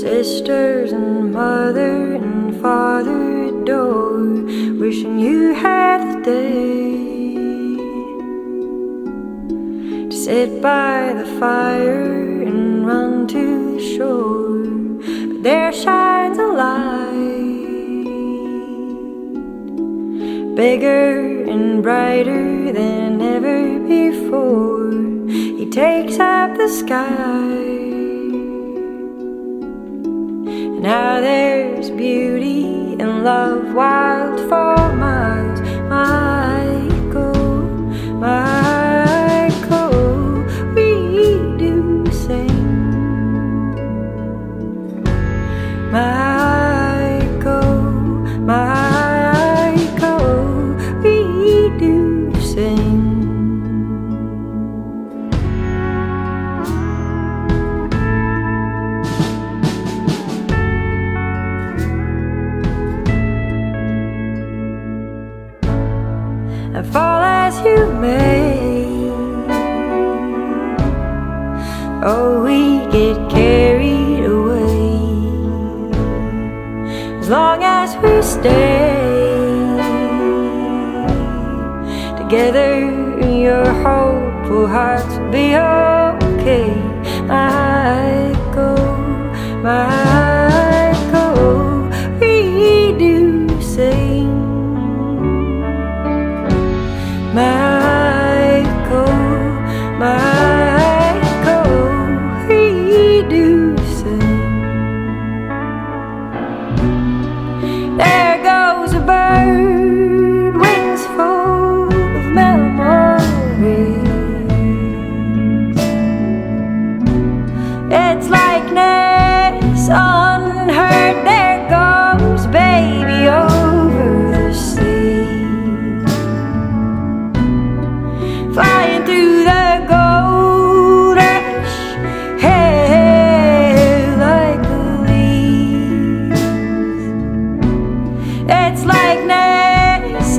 Sisters and mother and father adore, wishing you had the day to sit by the fire and run to the shore. But there shines a light, bigger and brighter than ever before. He takes up the sky. Now there's beauty and love wild for miles. Michael, Michael, we do sing. Michael, as long as we stay together. Your hopeful hearts will be okay. Michael, Michael, darkness unheard there goes baby over the sea flying through the goldish hair like the leaves it's likeness.